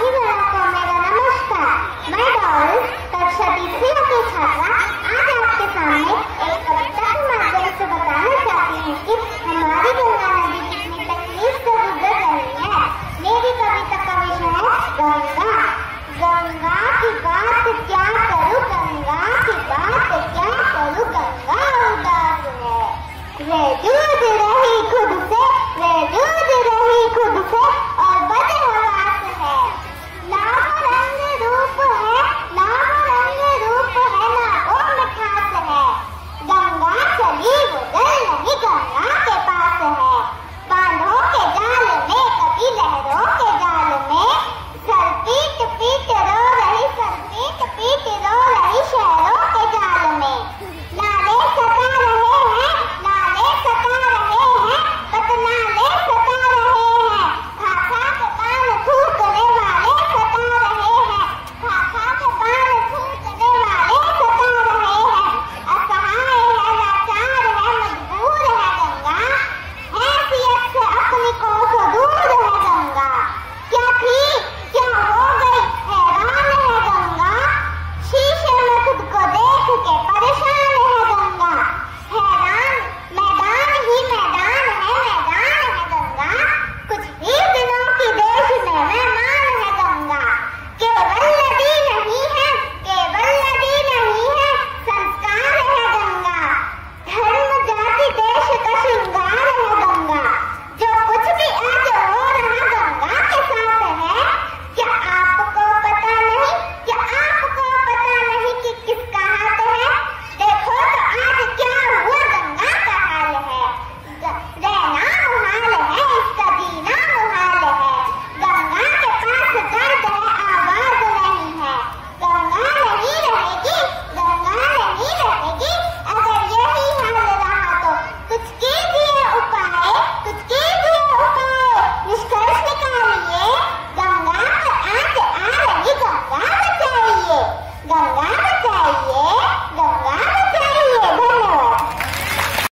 सभी बहनों को मेरा नमस्कार मैं डॉल कक्षा तीसरी की छात्रा आज आपके सामने एक